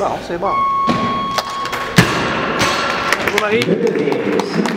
Bon, c'est bon. Bonjour Marie.